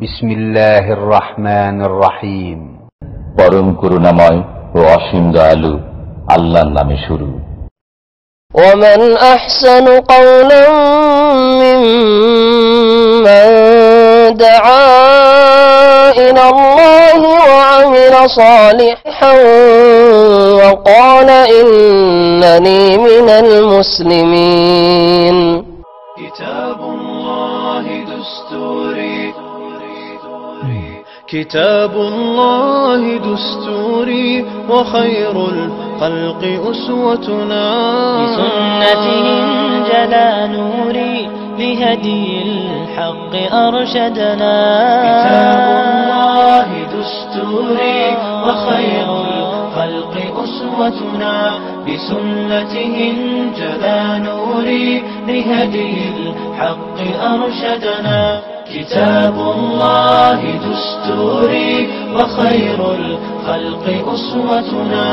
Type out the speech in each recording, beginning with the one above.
بسم الله الرحمن الرحيم পরম করুণাময় ও অসীম দয়ালু আল্লাহর নামে শুরু ومن أحسن قولا ممن دعا إلى الله وعمل صالحا وقال إنني من المسلمين كتاب الله دستوري كتاب الله دستوري وخير الخلق أسوتنا. بسنته انجلى نوري لهدي الحق أرشدنا. كتاب الله دستوري وخير الخلق أسوتنا. بسنته انجلى نوري لهدي الحق أرشدنا. كتاب الله دستوري وخير الخلق أسوتنا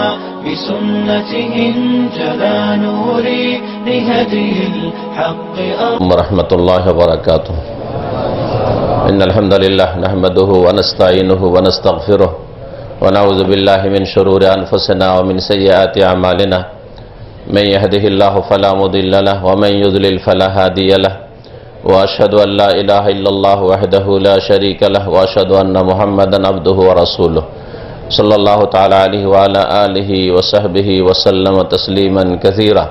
بسنته انجلى نوري لهدي الحق أرشدنا ورحمة الله وبركاته. إن الحمد لله نحمده ونستعينه ونستغفره ونعوذ بالله من شرور أنفسنا ومن سيئات أعمالنا. من يهده الله فلا مضل له ومن يضلل فلا هادي له. وأشهد أن لا إله إلا الله وحده لا شريك له وأشهد أن محمدا عبده ورسوله. صلى الله تعالى عليه وعلى آله وصحبه وسلم تسليما كثيرا.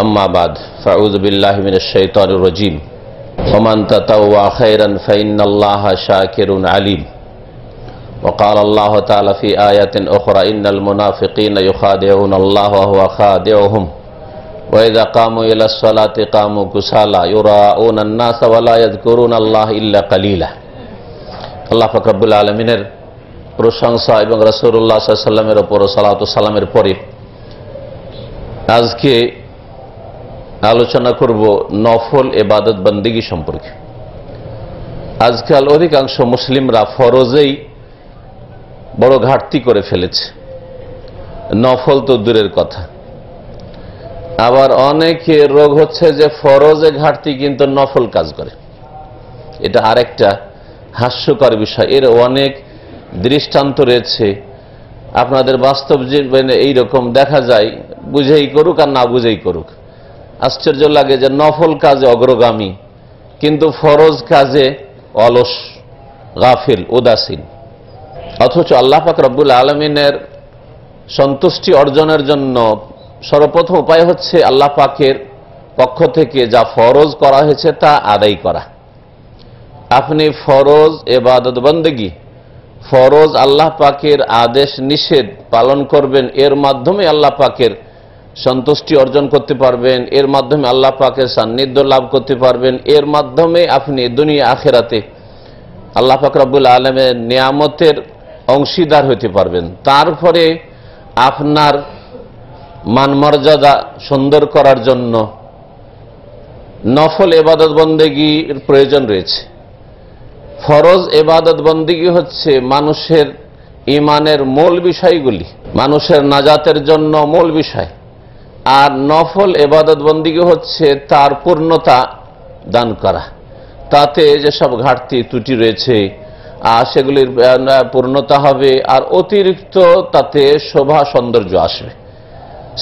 أما بعد فأعوذ بالله من الشيطان الرجيم. ومن تطوع خيرا فإن الله شاكر عليم. وقال الله تعالى في آية أخرى إن المنافقين يخادعون الله وهو خادعهم. ওয়াইদা কামু ইলা সালাতে কামু কুসালা ইউরা ও নান্নাস ওয়ালা ইয়াযকুরুন আল্লাহ ইল্লা কালিলা। আল্লাহ পাক রব্বুল প্রশংসা এবং রাসূলুল্লাহ সাল্লাল্লাহু ওপর সালাত সালামের পরে আজকে আলোচনা করব নফল এবাদত বন্দিগি সম্পর্কে। আজকাল অধিকাংশ মুসলিমরা ফরজেই বড় ঘাটতি করে ফেলেছে। নফল তো দূরের কথা। আবার অনেকে রোগ হচ্ছে যে ফরজে ঘাটতি কিন্তু নফল কাজ করে। এটা আরেকটা হাস্যকর বিষয়। এর অনেক দৃষ্টান্ত রয়েছে। আপনাদের বাস্তব জীবনে এইরকম দেখা যায়, বুঝেই করুক আর না বুঝেই করুক। আশ্চর্য লাগে যে নফল কাজে অগ্রগামী, কিন্তু ফরজ কাজে অলস, গাফিল, উদাসীন। অথচ আল্লাহ পাক রব্বুল আলমিনের সন্তুষ্টি অর্জনের জন্য সর্বপ্রথম উপায় হচ্ছে আল্লাহ পাকের পক্ষ থেকে যা ফরজ করা হয়েছে তা আদায় করা। আপনি ফরজ এবাদত বন্দেগী, ফরজ আল্লাহ পাকের আদেশ নিষেধ পালন করবেন, এর মাধ্যমে আল্লাহ পাকের সন্তুষ্টি অর্জন করতে পারবেন, এর মাধ্যমে আল্লাহ পাকের সান্নিধ্য লাভ করতে পারবেন, এর মাধ্যমে আপনি দুনিয়া আখেরাতে আল্লাহ পাক রব্বুল আলমের নিয়ামতের অংশীদার হতে পারবেন। তারপরে আপনার মানমর্যাদা সুন্দর করার জন্য নফল এবাদত বন্দেগীর প্রয়োজন রয়েছে। ফরজ এবাদত বন্দেগী হচ্ছে মানুষের ইমানের মূল বিষয়গুলি, মানুষের নাজাতের জন্য মূল বিষয়। আর নফল এবাদত বন্দিগি হচ্ছে তার পূর্ণতা দান করা। তাতে যেসব ঘাটতি, ত্রুটি রয়েছে আর সেগুলির পূর্ণতা হবে, আর অতিরিক্ত তাতে শোভা, সৌন্দর্য আসবে।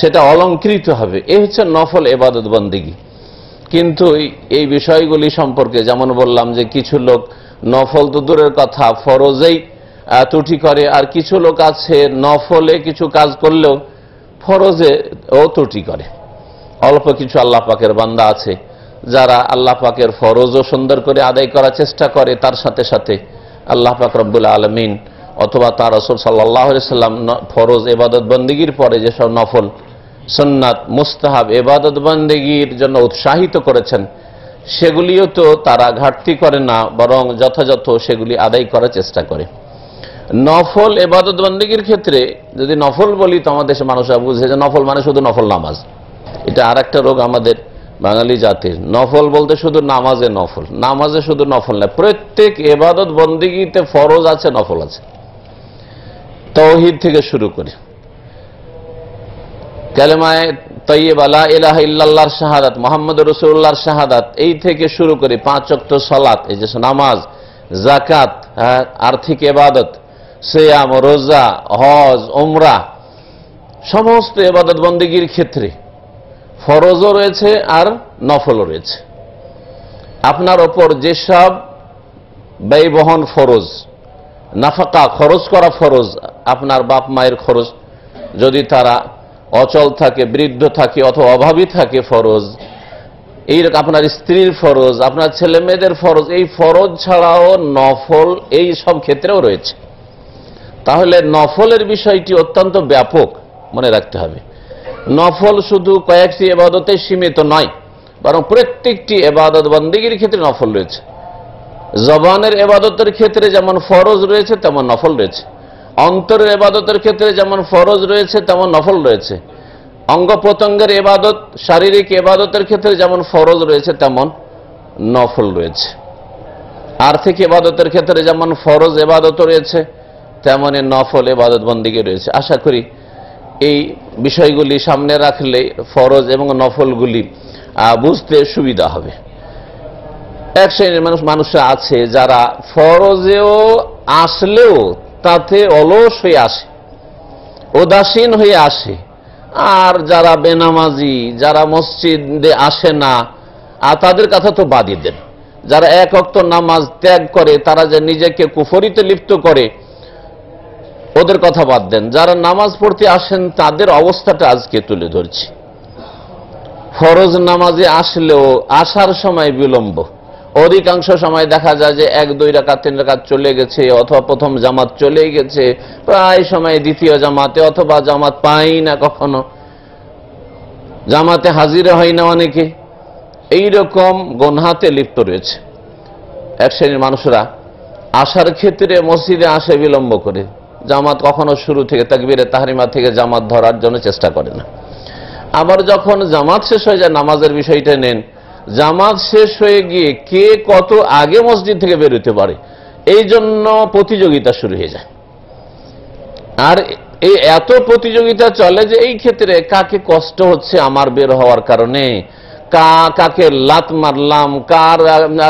সেটা অলঙ্কৃত হবে। এই হচ্ছে নফল এবাদত বন্দিগি। কিন্তু এই বিষয়গুলি সম্পর্কে যেমন বললাম যে কিছু লোক নফল তো দূরের কথা, ফরজেই ত্রুটি করে, আর কিছু লোক আছে নফলে কিছু কাজ করলেও ফরজে ও ত্রুটি করে। অল্প কিছু আল্লাহ পাকের বান্দা আছে, যারা আল্লাহ পাকের ফরজও সুন্দর করে আদায় করার চেষ্টা করে, তার সাথে সাথে আল্লাহ পাক রব্বুল আলমিন অথবা তার রসুল সাল্লাহ সাল্লাম ফরজ এবাদত বন্দিগির পরে যেসব নফল সন্ন্যাত মুস্তাহাব এবাদত বন্দেগীর জন্য উৎসাহিত করেছেন, সেগুলিও তো তারা ঘাটতি করে না, বরং যথাযথ সেগুলি আদায় করার চেষ্টা করে। নফল এবাদত বন্দিগির ক্ষেত্রে যদি নফল বলি তো আমাদের দেশে মানুষরা বুঝে যে নফল মানে শুধু নফল নামাজ। এটা আর একটা রোগ আমাদের বাঙালি জাতির। নফল বলতে শুধু নামাজে নফল, নামাজে শুধু নফল না, প্রত্যেক এবাদত বন্দিগিতে ফরজ আছে, নফল আছে। তৌহিদ থেকে শুরু করে। কালেমায় তৈব আলা ইলাহ ইল্লাল্লাহর শাহাদাত মোহাম্মদ রসুল্লাহর শাহাদাত এই থেকে শুরু করে পাঁচ অক্ট সলাত এই যে নামাজ জাকাত হ্যাঁ, আর্থিক এবাদত সেয়াম রোজা হজ ওমরা সমস্ত এবাদত বন্দীগীর ক্ষেত্রে ফরজও রয়েছে আর নফলও রয়েছে। আপনার ওপর যেসব ব্যয়বহন ফরজ নাফাকা খরচ করা ফরজ, আপনার বাপ মায়ের খরচ। যদি তারা অচল থাকে, বৃদ্ধ থাকে অথবা অভাবী থাকে, ফরজ। এইরকম আপনার স্ত্রীর ফরজ, আপনার ছেলে মেয়েদের ফরজ, এই ফরজ ছাড়াও নফল এই সব ক্ষেত্রেও রয়েছে। তাহলে নফলের বিষয়টি অত্যন্ত ব্যাপক মনে রাখতে হবে। নফল শুধু কয়েকটি এবাদতে সীমিত নয়, বরং প্রত্যেকটি এবাদত বন্দীগীর ক্ষেত্রে নফল রয়েছে। জবানের এবাদতের ক্ষেত্রে যেমন ফরজ রয়েছে, তেমন নফল রয়েছে। অন্তরের এবাদতের ক্ষেত্রে যেমন ফরজ রয়েছে, তেমন নফল রয়েছে। অঙ্গ প্রত্যঙ্গের এবাদত, শারীরিক এবাদতের ক্ষেত্রে যেমন ফরজ রয়েছে, তেমন নফল রয়েছে। আর্থিক এবাদতের ক্ষেত্রে যেমন ফরজ এবাদত রয়েছে, তেমনই নফল এবাদত বন্দিকে রয়েছে। আশা করি এই বিষয়গুলি সামনে রাখলে ফরজ এবং নফলগুলি বুঝতে সুবিধা হবে। এক শ্রেণির মানুষ মানুষ আছে, যারা ফরজেও আসলেও তাতে অলস হয়ে আসে, উদাসীন হয়ে আসে। আর যারা বেনামাজি, যারা মসজিদে আসে না, আর তাদের কথা তো বাদই দেন। যারা এক অক্ত নামাজ ত্যাগ করে, তারা যে নিজেকে কুফরিতে লিপ্ত করে, ওদের কথা বাদ দেন। যারা নামাজ পড়তে আসেন, তাদের অবস্থাটা আজকে তুলে ধরছি। ফরজ নামাজে আসলেও আসার সময় বিলম্ব। অধিকাংশ সময় দেখা যায় যে এক, দুই রাকাত, তিন রাকাত চলে গেছে, অথবা প্রথম জামাত চলে গেছে। প্রায় সময় দ্বিতীয় জামাতে অথবা জামাত পাই না কখনো। জামাতে হাজিরে হয় না অনেকে। এইরকম গনহাতে লিপ্ত রয়েছে। এক শ্রেণির মানুষরা আসার ক্ষেত্রে মসজিদে আসে বিলম্ব করে। জামাত কখনো শুরু থেকে তাকবিরে তাহারিমা থেকে জামাত ধরার জন্য চেষ্টা করে না। আবার যখন জামাত শেষ হয়ে যায়, নামাজের বিষয়টা নেন জামাত শেষ হয়ে গিয়ে কে কত আগে মসজিদ থেকে বেরোতে পারে, এই জন্য প্রতিযোগিতা শুরু হয়ে যায়। আর এই এত প্রতিযোগিতা চলে যে এই ক্ষেত্রে কাকে কষ্ট হচ্ছে আমার বের হওয়ার কারণে, কা, কাকে লাত মারলাম, কার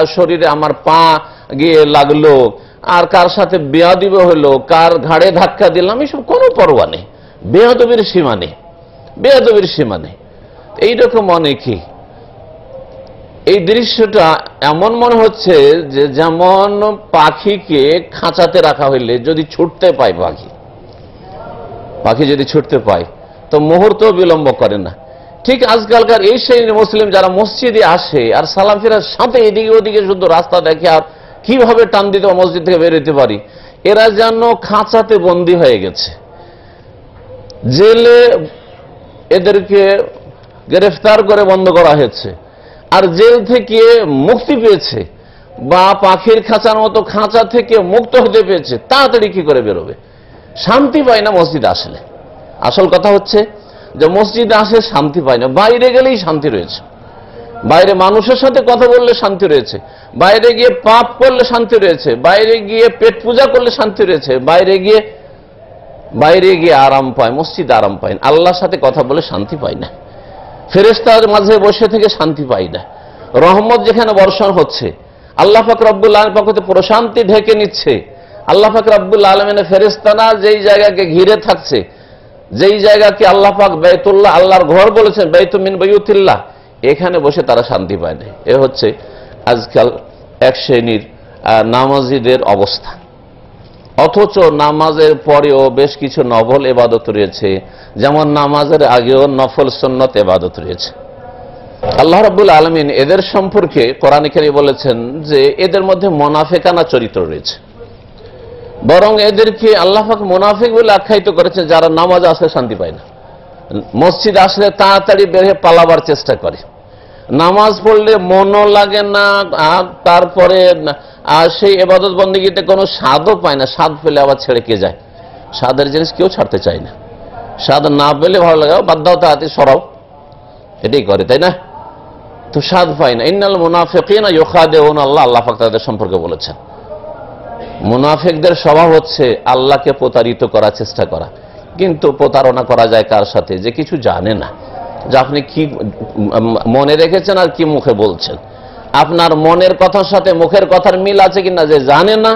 শরীরে আমার পা গিয়ে লাগল, আর কার সাথে বেয়া বেয়াদিব হলো, কার ঘাড়ে ধাক্কা দিলাম, এসব কোনো পরোয়া নেই। বেয়াদবির সীমা নেই। বেয়াদবির সীমা নেই। এইরকম অনেকেই এই দৃশ্যটা এমন মনে হচ্ছে যে যেমন পাখিকে খাঁচাতে রাখা হইলে যদি ছুটতে পায় পাখি পাখি যদি ছুটতে পায়, তো মুহূর্ত বিলম্ব করে না। ঠিক আজকালকার এই শ্রেণির মুসলিম যারা মসজিদে আসে আর সালাম ফেরার সাথে এদিকে ওদিকে শুধু রাস্তা দেখে আর কীভাবে টান দিতে মসজিদ থেকে বেরোতে পারি, এরা যেন খাঁচাতে বন্দী হয়ে গেছে। জেলে এদেরকে গ্রেফতার করে বন্ধ করা হয়েছে। আর জেল থেকে মুক্তি পেয়েছে। বা পাখির খাঁচার মতো খাঁচা থেকে মুক্ত হতে পেরেছে, তাড়াতাড়ি কি করে বেরোবে? শান্তি পায় না মসজিদে আসলে। আসল কথা হচ্ছে যে মসজিদে আসে শান্তি পায় না, বাইরে গেলেই শান্তি রয়েছে। বাইরে মানুষের সাথে কথা বললে শান্তি রয়েছে, বাইরে গিয়ে পাপ করলে শান্তি রয়েছে, বাইরে গিয়ে পেট পূজা করলে শান্তি রয়েছে, বাইরে গিয়ে বাইরে গিয়ে আরাম পায়, মসজিদ আরাম পায় আল্লাহর সাথে কথা বলে শান্তি পায় না। ফেরেস্তার মাঝে বসে থেকে শান্তি পাই না। রহমত যেখানে বর্ষণ হচ্ছে, আল্লাহ পাক রব্বুল আলম পক্ষতে প্রশান্তি ঢেকে নিচ্ছে। আল্লাহ পাক রব্বুল আলমিনের ফেরেস্তানা যেই জায়গাকে ঘিরে থাকছে, যেই জায়গাকে আল্লাহ পাক বেতুল্লাহ আল্লাহর ঘর বলেছেন বেতুমিন বৈউতিল্লাহ এখানে বসে তারা শান্তি পায় না। এ হচ্ছে আজকাল এক শ্রেণির নামাজিদের অবস্থা। অথচ নামাজের পরেও বেশ কিছু নফল এবাদত রয়েছে। যেমন নামাজের আগেও নফল সন্নত এবাদত রয়েছে। আল্লাহ রাব্বুল আলমিন এদের সম্পর্কে কোরআন কারী বলেছেন যে, এদের মধ্যে মোনাফেকানা চরিত্র রয়েছে। বরং এদেরকে আল্লাহ পাক মোনাফেক বলে আখ্যায়িত করেছে যারা নামাজ আসলে শান্তি পায় না। মসজিদ আসলে তাড়াতাড়ি হয়ে পালাবার চেষ্টা করে। নামাজ পড়লে মনও লাগে না, আর তারপরে, আর সেই এবাদত বন্দীগীতে কোনো স্বাদও পায় না। স্বাদ পেলে আবার ছেড়ে কে যায়? স্বাদের জিনিস কেউ ছাড়তে চায় না। স্বাদ না পেলে ভালো লাগে বাধ্য হতে সরাও। এটাই করে, তাই না? তো স্বাদ পায় না। ইন্নাল মুনাফিকিনা ইউখাদিউন আল্লাহ আল্লাহ পাক তাদের সম্পর্কে বলেছেন। মুনাফেকদের স্বভাব হচ্ছে আল্লাহকে প্রতারিত করার চেষ্টা করা। কিন্তু প্রতারণা করা যায় কার সাথে? যে কিছু জানে না। যে আপনি কি মনে রেখেছেন আর কি মুখে বলছেন? আপনার মনের কথার সাথে মুখের কথার মিল আছে কিনা যে জানে না,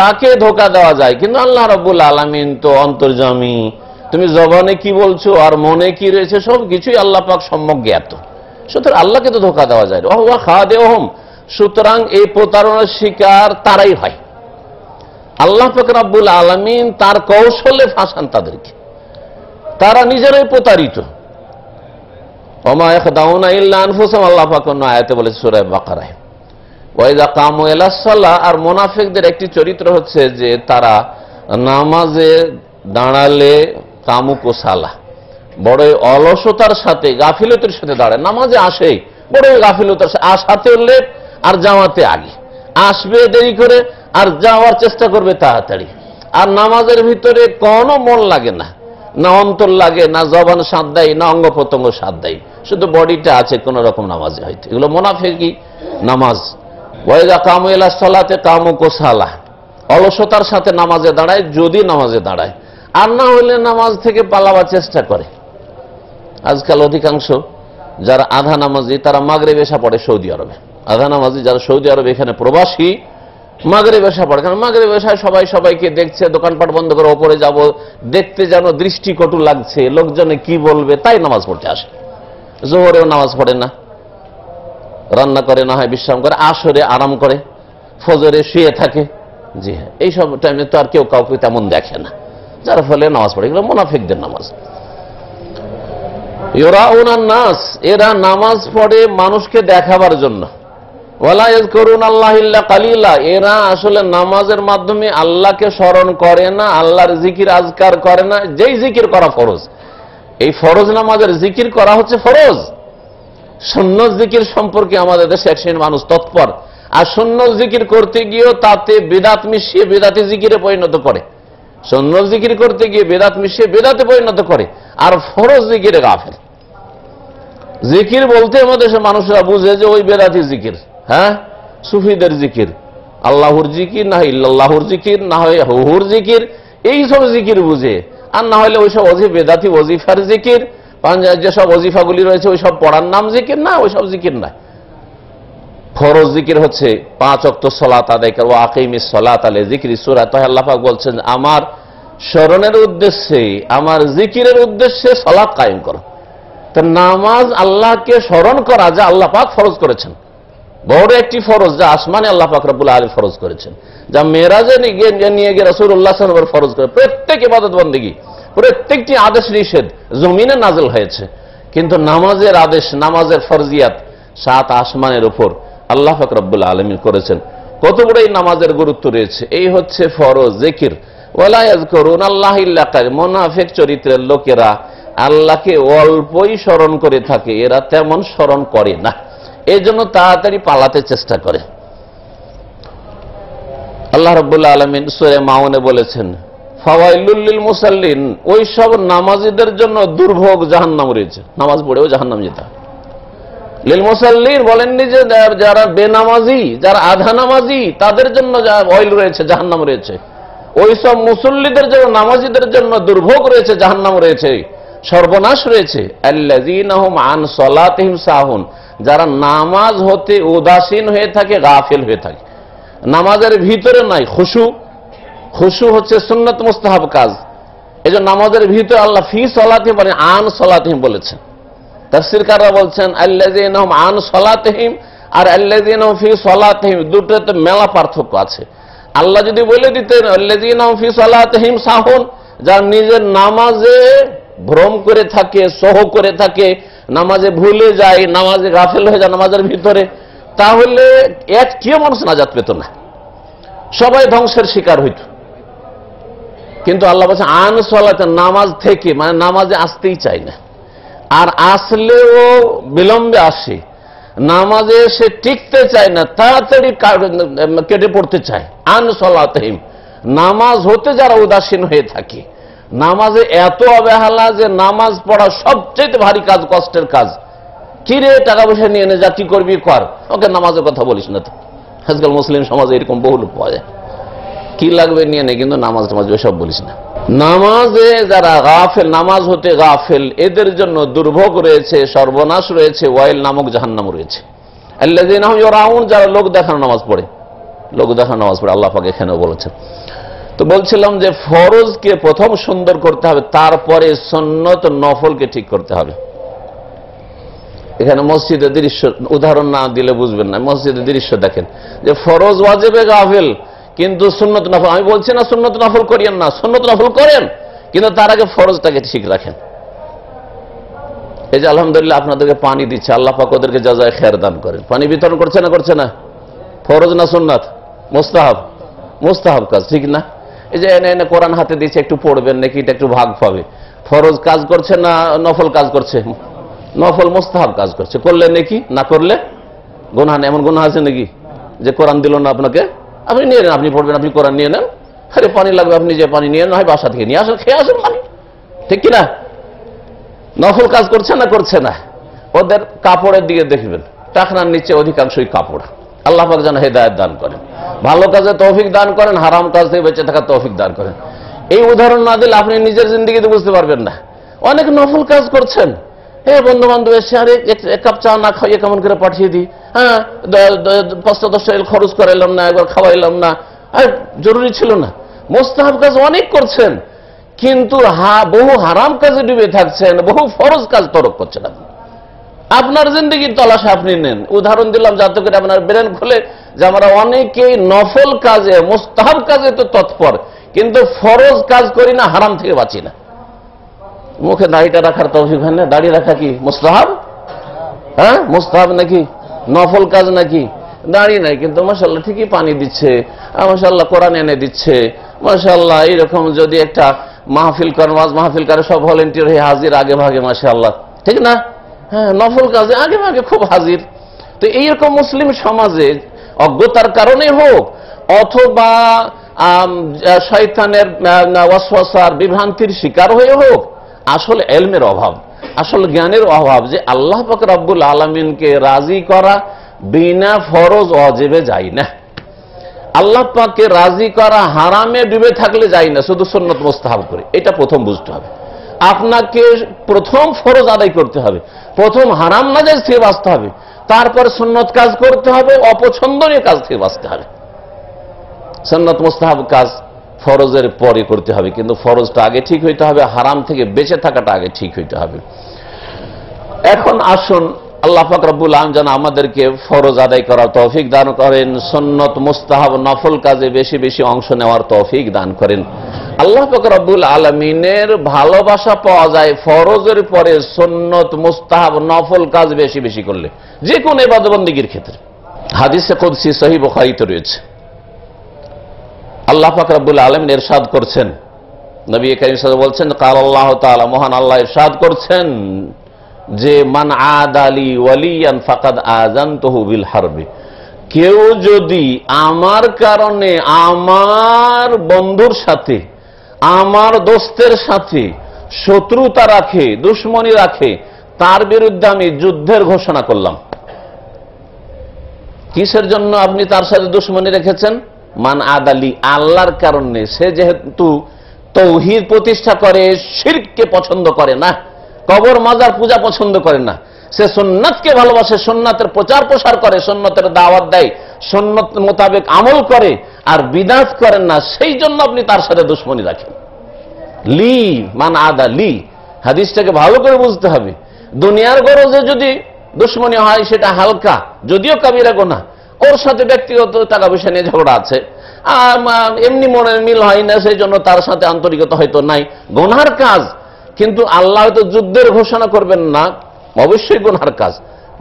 তাকে ধোকা দেওয়া যায়। কিন্তু আল্লাহ রব্বুল আলমিন তো অন্তর্জামী। তুমি জবানে কি বলছো আর মনে কি রয়েছে, সব কিছুই আল্লাহ পাক সম্যক জ্ঞাত। সুতরাং আল্লাহকে তো ধোকা দেওয়া যায় ও খাওয়া দেওহম সুতরাং এই প্রতারণার শিকার তারাই হয়। আল্লাহ পাক রাব্বুল আলমিন তার কৌশলে ফাঁসান তাদেরকে। তারা নিজেরাই প্রতারিত। আয়াতে বলেছে সূরা বাকারায়। ওয়াইদা কামু এলাসাল্লাহ আর মোনাফেকদের একটি চরিত্র হচ্ছে যে তারা নামাজে দাঁড়ালে কামু কোসালা, বড়ই অলসতার সাথে, গাফিলতের সাথে দাঁড়ায়। নামাজে আসে বড় গাফিলতার সাথে, আসাতে লেট আর যাওয়াতে আগে। আসবে দেরি করে, আর যাওয়ার চেষ্টা করবে তাড়াতাড়ি। আর নামাজের ভিতরে কোনো মন লাগে না। না অন্তর লাগে, না জবান সাদ দেয়, না অঙ্গ প্রত্যঙ্গ সাদ দেয়। শুধু বডিটা আছে কোন রকম নামাজে হয়তো। এগুলো মোনাফেকি নামাজ। ওয়াইদা কামু এলা সলাতে কামু কোসালা। অলসতার সাথে নামাজে দাঁড়ায়, যদি নামাজে দাঁড়ায়। আর না হলে নামাজ থেকে পালাবার চেষ্টা করে। আজকাল অধিকাংশ যারা আধা নামাজি, তারা মাগরে বেশা পড়ে সৌদি আরবে। আধা নামাজি যারা সৌদি আরবে, এখানে প্রবাসী মাগরে বেশা পড়ে। কারণ মাগরে বেশায় সবাই সবাইকে দেখছে, দোকানপাট বন্ধ করে ওপরে যাব, দেখতে যেন দৃষ্টিকটু লাগছে, লোকজনে কি বলবে, তাই নামাজ পড়তে আসে। জোহরেও নামাজ পড়ে না। রান্না করে, না হয় বিশ্রাম করে, আসরে আরাম করে, ফজরে শুয়ে থাকে। জি হ্যাঁ এইসব টাইমে তো আর কেউ কাউকে তেমন দেখে না। যার ফলে নামাজ পড়ে। এগুলো মোনাফিকদের নামাজ। ইরা ওনার নাস, এরা নামাজ পড়ে মানুষকে দেখাবার জন্য। ওয়ালাইজ করুন আল্লাহ কালিলা, এরা আসলে নামাজের মাধ্যমে আল্লাহকে স্মরণ করে না, আল্লাহর জিকির আজকার করে না, যেই জিকির করা ফরজ। এই ফরজ নামাজের জিকির করা হচ্ছে ফরজ। সুন্নত জিকির সম্পর্কে আমাদের দেশে এক শ্রেণির মানুষ তৎপর। আর সুন্নত জিকির করতে গিয়েও তাতে বেদাত মিশিয়ে বেদাতে জিকিরে পরিণত করে। সুন্নত জিকির করতে গিয়ে বেদাত মিশিয়ে বেদাতে পরিণত করে। আর ফরজ জিকিরে গাফেল। জিকির বলতে আমাদের দেশের মানুষরা বুঝে যে ওই বেদাতি জিকির। হ্যাঁ? সুফিদের জিকির। আল্লাহর জিকির না হয় ইল্লাহর জিকির, না হয় হুহুর জিকির এই সব জিকির বুঝে। আর না হলে ওইসব অজি বেদাতি, ওজিফার জিকির, পাঞ্জাব যেসব ওজিফাগুলি রয়েছে ওই সব পড়ার নাম জিকির না ওই সব জিকির না। ফরজ জিকির হচ্ছে পাঁচ অক্ত সলাত আদায় করব আকিমি সলাত আলে জিকির সুরা। তো আল্লাহাক বলছেন, আমার স্মরণের উদ্দেশ্যে, আমার জিকিরের উদ্দেশ্যে সলাৎ কায়েম করো। তো নামাজ আল্লাহকে স্মরণ করা যা আল্লাহ পাক ফরজ করেছেন। বড় একটি ফরজ যা আসমানে আল্লাহ পাক রব্বুল আলী ফরজ করেছেন, যা মেরাজে নিয়ে গিয়ে রসুল উল্লাহ ফরজ করে। প্রত্যেক ইবাদত বন্দীগী, প্রত্যেকটি আদেশ নিষেধ জমিনে নাজল হয়েছে। কিন্তু নামাজের আদেশ, নামাজের ফরজিয়াত সাত আসমানের উপর আল্লাহ ফকরবুল আলমী করেছেন। কত বড় এই নামাজের গুরুত্ব রয়েছে? এই হচ্ছে ফরজ, জেকির। ওয়ালায়াজ করুন আল্লাহ মোনাফেক চরিত্রের লোকেরা আল্লাহকে অল্পই স্মরণ করে থাকে, এরা তেমন স্মরণ করে না। এই জন্য তাড়াতাড়ি পালাতে চেষ্টা করে। আল্লাহ রবুল্লা আলমিন সুরে মাউনে বলেছেন ফাওয়াইলুল্লিল মুসাল্লিন ওই সব নামাজিদের জন্য দুর্ভোগ জাহান্নাম রয়েছে। নামাজ পড়েও জাহান্নাম যেতে হয়। লিল মুসাল্লিন বলেননি যে যারা বেনামাজি, যারা আধা নামাজি, তাদের জন্য যা অয়েল রয়েছে, জাহান্নাম রয়েছে। ওই সব মুসল্লিদের জন্য, নামাজিদের জন্য দুর্ভোগ রয়েছে, জাহান্নাম রয়েছে। সর্বনাশ রয়েছে। আন সলাতিহিম যারা নামাজ হতে উদাসীন হয়ে থাকে, গাফিল হয়ে থাকে। নামাজের ভিতরে নাই, খুশু। খুশু হচ্ছে সুন্নত মুস্তাহাব কাজ। এই নামাজের ভিতরে আল্লাহ ফি সলাতিম মানে আন সলাতিম বলেছেন। তফসিরকাররা বলছেন আল্লাহ আন সলাতহিম আর আল্লাহ ফি সলাতহিম দুটোতে মেলা পার্থক্য আছে। আল্লাহ যদি বলে দিতেন আল্লাহ ফি সলাতহিম সাহন, যার নিজের নামাজে ভ্রম করে থাকে, সহ করে থাকে, নামাজে ভুলে যায়, নামাজে গাফেল হয়ে যায়, নামাজের ভিতরে, তাহলে এক কেউ মানুষ নাজাত পেত না। সবাই ধ্বংসের শিকার হইত। কিন্তু আল্লাহ বলছে, আন সলাতে নামাজ থেকে মানে নামাজে আসতেই চাই না। আর আসলেও বিলম্বে আসে। নামাজে সে টিকতে চায় না, তাড়াতাড়ি কেটে পড়তে চায়। আন সলাতহিম, নামাজ হতে যারা উদাসীন হয়ে থাকে। নামাজে এত অবহেলা যে নামাজ পড়া সবচেয়ে ভারী কাজ, কষ্টের কাজ। কিরে টাকা পয়সা নিয়ে নে যা, কি করবি কর। ওকে নামাজের কথা বলিস না তো। আজকাল মুসলিম সমাজে এরকম বহু লোক পাওয়া যায়। কি লাগবে নিয়ে নে, কিন্তু নামাজ টামাজ সব বলিস না। নামাজে যারা গাফেল, নামাজ হতে গাফেল, এদের জন্য দুর্ভোগ রয়েছে, সর্বনাশ রয়েছে, ওয়াইল নামক জাহান্নাম রয়েছে। ইউরাউন, যারা লোক দেখানো নামাজ পড়ে, লোক দেখানো নামাজ পড়ে, আল্লাহ পাক এখানেও বলেছেন। তো বলছিলাম যে ফরজকে প্রথম সুন্দর করতে হবে, তারপরে সন্ন্যত নফলকে ঠিক করতে হবে। এখানে মসজিদের দৃশ্য, উদাহরণ না দিলে বুঝবেন না, মসজিদের দৃশ্য দেখেন। যে ফরজ ওয়াজেবে গাফেল, কিন্তু সুন্নত নফল, আমি বলছি না সুন্নত নফল করিয়েন না, সুন্নত নফল করেন, কিন্তু তার আগে ফরজটাকে ঠিক রাখেন। এই যে আলহামদুলিল্লাহ আপনাদেরকে পানি দিচ্ছে, আল্লাহ পাক ওদেরকে যা যায় খেয়ার দান করেন। পানি বিতরণ করছে না করছে না? ফরজ না সুন্নাত? মোস্তাহাব? মোস্তাহাব কাজ, ঠিক না? যে এনে এনে কোরআন হাতে দিচ্ছে একটু পড়বেন নাকি এটা একটু ভাগ পাবে। ফরজ কাজ করছে না নফল কাজ করছে? নফল মোস্তাহাব কাজ করছে। করলে নাকি? না করলে? গোনা এমন গোনা আছে নাকি? যে কোরআন দিল না আপনাকে? আপনি নিয়ে নেন, আপনি পড়বেন, আপনি কোরআন নিয়ে নেন। আরে পানি লাগবে, আপনি যে পানি নিয়ে নেন, হয় বাসা থেকে নিয়ে আসেন, খেয়ে আসেন পানি। ঠিক কিনা? নফল কাজ করছে না করছে না। ওদের কাপড়ের দিকে দেখবেন। টাকনার নিচে অধিকাংশই কাপড়। আল্লাহ পাক যেন হেদায়ত দান করেন। ভালো কাজে তৌফিক দান করেন, হারাম কাজ থেকে বেঁচে থাকার তৌফিক দান করেন। এই উদাহরণ না দিলে আপনি নিজের জিন্দিগিতে বুঝতে পারবেন না। অনেক নফল কাজ করছেন। হে বন্ধু বান্ধব এসে আরে এক- কাপ চা না খাইয়ে কেমন করে পাঠিয়ে দিই? হ্যাঁ পাঁচটা দশটা খরচ করাইলাম না, একবার খাওয়াইলাম না। আর জরুরি ছিল না। মোস্তাহাব কাজ অনেক করছেন, কিন্তু বহু হারাম কাজে ডুবে থাকছেন, বহু ফরজ কাজ তরক করছেন আপনি। আপনার জিন্দগির তলাশে আপনি নেন। উদাহরণ দিলাম যাতে করে আপনার ব্রেন খুলে যে আমরা অনেকেই নফল কাজে, মোস্তাহাব কাজে তো তৎপর, কিন্তু ফরজ কাজ করি না, হারাম থেকে বাঁচি না। মুখে দাড়িটা রাখার তৌফিক হয় না? দাড়ি রাখা কি মোস্তাহাব? হ্যাঁ? মোস্তাহাব নাকি? নফল কাজ নাকি? দাঁড়িয়ে নাই, কিন্তু মাসাল্লাহ ঠিকই পানি দিচ্ছে মাসাল্লাহ কোরআন এনে দিচ্ছে। মাসাল্লাহ এইরকম যদি একটা মাহফিল ওয়াজ মাহফিল করে, সব ভলেন্টিয়ার হয়ে হাজির আগে ভাগে মাসাল্লাহ ঠিক না? হ্যাঁ নফল কাজে। আগে ভাগে খুব হাজির। তো এইরকম মুসলিম সমাজে অজ্ঞতার কারণে হোক, অথবা শয়তানের ওয়াসওয়াসার বিভ্রান্তির শিকার হয়ে হোক, আসলে এলমের অভাব। আসল জ্ঞানের অভাব যে আল্লাহ পাক রব্বুল আলমিনকে রাজি করা বিনা ফরজ অজেবে যায় না। আল্লাহ পাককে রাজি করা হারামে ডুবে থাকলে যায় না, শুধু সন্ন্যত মোস্তাহাব করে। এটা প্রথম বুঝতে হবে। আপনাকে প্রথম ফরজ আদায় করতে হবে। প্রথম হারাম নাজাজ থেকে বাঁচতে হবে। তারপর সন্ন্যত কাজ করতে হবে, অপছন্দনীয় কাজ থেকে বাঁচতে হবে। সন্ন্যত মোস্তাহাব কাজ ফরজের পরে করতে হবে, কিন্তু ফরজটা আগে ঠিক হইতে হবে, হারাম থেকে বেঁচে থাকাটা আগে ঠিক হইতে হবে। এখন আসুন, আল্লাহ ফাকরাবুল আলম যেন আমাদেরকে ফরজ আদায় করার তৌফিক দান করেন, সন্নত মুস্তাহাব নফল কাজে বেশি বেশি অংশ নেওয়ার তৌফিক দান করেন। আল্লাহ ফাকরাবুল আলমিনের ভালোবাসা পাওয়া যায় ফরজের পরে সন্নত, মুস্তাহাব, নফল কাজ বেশি বেশি করলে। যে কোনো এবাদবন্দিগির ক্ষেত্রে। হাদিসে কুদসি সহি বুখারিতে রয়েছে। আল্লাহ ফাকরাবুল আলম এরশাদ করছেন। নবী সাল্লাল্লাহু বলছেন, কাল আল্লাহ তাআলা মহান আল্লাহ ইরশাদ করছেন যে, মান আদালি ওয়ালিয়ান ফাকাদ আযানতুহু বিল হারবি। কেউ যদি আমার কারণে আমার বন্ধুর সাথে আমার দোস্তের সাথে শত্রুতা রাখে, দুশ্মনী রাখে, তার বিরুদ্ধে আমি যুদ্ধের ঘোষণা করলাম। কিসের জন্য আপনি তার সাথে দুশ্মনী রেখেছেন? মান আদালি, আল্লাহর কারণে। সে যেহেতু তৌহিদ প্রতিষ্ঠা করে শিরকে পছন্দ করে না, কবর, মাজার, পূজা পছন্দ করে না, সে সোননাথকে ভালোবাসে সোননাথের প্রচার প্রসার করে সোননাথের দাওয়াত দেয় সোননাথ মোতাবেক আমল করে আর বিদাত করেন না, সেই জন্য আপনি তার সাথে দুশ্মনী রাখেন। লি, মান আদা, লি। হাদিসটাকে ভালো করে বুঝতে হবে। দুনিয়ার গরজে যদি দুশ্মনী হয়, সেটা হালকা, যদিও কাবিরা গোনা। ওর সাথে ব্যক্তিগত টাকা পয়সা নিয়ে ঝগড়া আছে। আর এমনি মনের মিল হয় না, সেই জন্য তার সাথে আন্তরিকতা হয়তো নাই। গোনার কাজ। কিন্তু আল্লাহ হয়তো যুদ্ধের ঘোষণা করবেন না। অবশ্যই গোনার কাজ।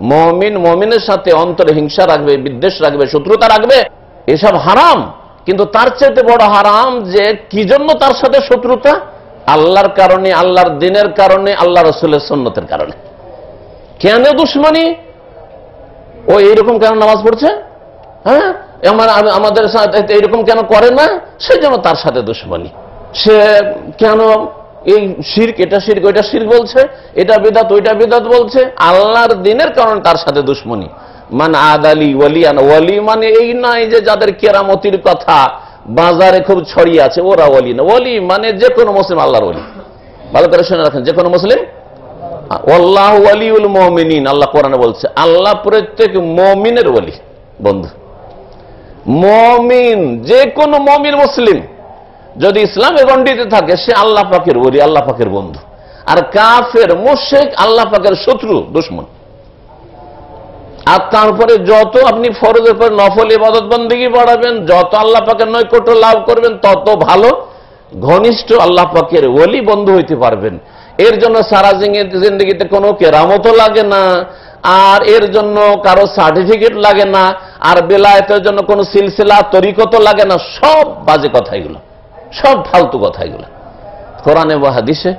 মমিন মমিনের সাথে অন্তরে হিংসা রাখবে, বিদ্বেষ রাখবে, শত্রুতা রাখবে, এসব হারাম। কিন্তু তার চাইতে বড় হারাম যে কি জন্য তার সাথে শত্রুতা? আল্লাহর কারণে, আল্লাহর দিনের কারণে আল্লাহ রসুলের সন্ন্যতের কারণে। কেন দুশ্মনী? ও এইরকম কেন নামাজ পড়ছে? হ্যাঁ? আমাদের সাথে এইরকম কেন করে না? সেই জন্য তার সাথে দুশ্মনী। সে কেন এই শির্ক, এটা শির্ক, ওইটা শির্ক বলছে, এটা বিদাত, ওইটা বিদাত বলছে, আল্লাহর দিনের কারণে তার সাথে দুশ্মনী। মানে আদালি ওয়ালিয়ান, ওয়ালি মানে এই নয় যে যাদের কেরামতির কথা বাজারে খুব ছড়িয়ে আছে, ওরা ওয়ালি না। ওয়ালি মানে যে কোনো মুসলিম, আল্লাহর ওয়ালি। ভালো করে শুনে রাখেন, যে কোনো মুসলিম? আল্লাহ ওয়ালিউল মমিনিন, আল্লাহ কোরআনে বলছে, আল্লাহ প্রত্যেক মমিনের ওলি বন্ধু। মমিন, যে কোনো মমিন মুসলিম যদি ইসলামের গণ্ডিতে থাকে, সে আল্লাহ পাকের ওলি, আল্লাহ পাকের বন্ধু। আর কাফের মুশেক আল্লাহ পাকের শত্রু, দুশ্মন। আর তারপরে যত আপনি ফরজের পর নফল ইবাদত বন্দিগি বাড়াবেন, যত আল্লাহ পাকের নৈকট্য লাভ করবেন, তত ভালো ঘনিষ্ঠ আল্লাহ পাকের ওলি বন্ধু হইতে পারবেন। এর জন্য সারা জিন্দগিতে কোনো কেরামতও লাগে না, আর এর জন্য কারও সার্টিফিকেট লাগে না, আর বেলায়েতের জন্য কোনো সিলসিলা তরিকত লাগে না, সব বাজে কথা এগুলো। সব ফালতু কথা এগুলো। কোরআনে বা হাদিসে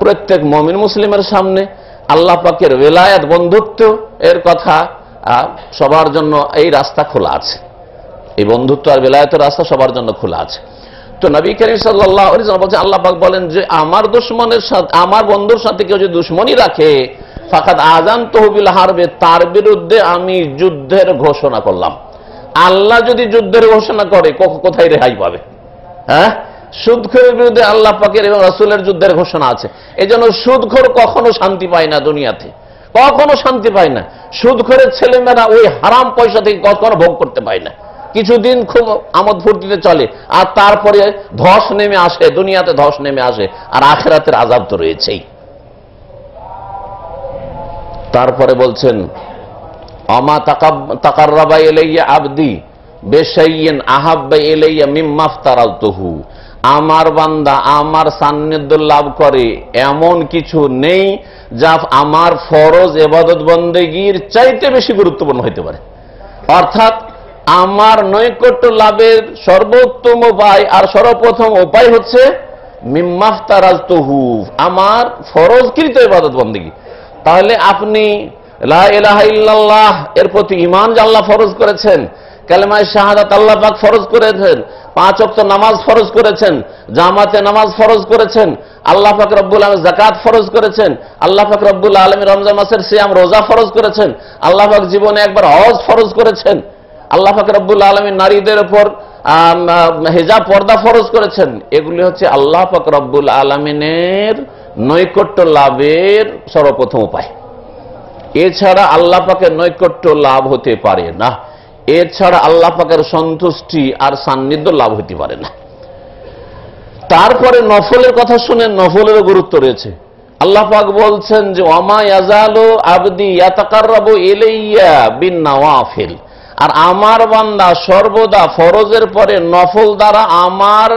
প্রত্যেক মমিন মুসলিমের সামনে আল্লাহ পাকের বেলায়াত বন্ধুত্ব এর কথা সবার জন্য এই রাস্তা খোলা আছে। এই বন্ধুত্ব আর বেলায়তের রাস্তা সবার জন্য খোলা আছে। তো নবী করিম সাল্লাহ বলছে আল্লাহ পাক বলেন যে আমার দুশ্মনের সাথে, আমার বন্ধুর সাথে কেউ যদি দুশ্মনী রাখে ফাকাত আজান তহবিল হারবে, তার বিরুদ্ধে আমি যুদ্ধের ঘোষণা করলাম। আল্লাহ যদি যুদ্ধের ঘোষণা করে কোথায় রেহাই পাবে? হ্যাঁ? সুদখোরের বিরুদ্ধে আল্লাহ পাকের এবং রাসূলের যুদ্ধের ঘোষণা আছে। এই জন্য সুদখোর কখনো শান্তি পায় না দুনিয়াতে। কখনো শান্তি পায় না। সুদখোরের ছেলেমেয়েরা ওই হারাম পয়সা থেকে কখনো ভোগ করতে পায় না। কিছুদিন খুব আমোদ ফুর্তিতে চলে, আর তারপরে ধস নেমে আসে, দুনিয়াতে ধস নেমে আসে, আর আখেরাতের আজাব তো রয়েছেই। তারপরে বলছেন, অমা তাকাররাবা এলাইয়া আবদি বেশাইয়েন আহাব্বা এলাইয়া মিম্মাফতারালতহু আমার বান্দা আমার সান্নিধ্য লাভ করে, এমন কিছু নেই যা আমার ফরজ এবাদত বন্দেগীর চাইতে বেশি গুরুত্বপূর্ণ হইতে পারে। অর্থাৎ আমার নৈকট্য লাভের সর্বোত্তম উপায় আর সর্বপ্রথম উপায় হচ্ছে মিম্মাফতারাজ তহু আমার ফরজকৃত ইবাদত বন্দেগী। তাহলে আপনি এর প্রতি ইমান যে আল্লাহ ফরজ করেছেন, কালেমায় শাহাদাত আল্লাহ পাক ফরজ করেছেন পাঁচ অক্ত নামাজ ফরজ করেছেন, জামাতে নামাজ ফরজ করেছেন, আল্লাহ পাক রব্বুল আলম জাকাত ফরজ করেছেন, আল্লাহ পাক রব্বুল আলম রমজান মাসের সিয়াম, রোজা ফরজ করেছেন, আল্লাহ পাক জীবনে একবার হজ ফরজ করেছেন, আল্লাহ পাক আলমী নারীদের উপর হেজাব, পর্দা ফরজ করেছেন, এগুলি হচ্ছে আল্লাহ পাক আলমিনের নৈকট্য লাভের সর্বপ্রথম উপায়। এছাড়া আল্লাহ পাকের নৈকট্য লাভ হতে পারে না। এছাড়া আল্লাহ পাকের সন্তুষ্টি আর সান্নিধ্য লাভ হতে পারে না। তারপরে নফলের কথা শুনে নফলেরও গুরুত্ব রয়েছে। আল্লাহ পাক বলছেন যে অমা ইয়াজালো আবদি ইয়াতাকাররাবু ইলাইয়া বিন নওয়াফিল আর আমার বান্দা সর্বদা ফরজের পরে নফল দ্বারা আমার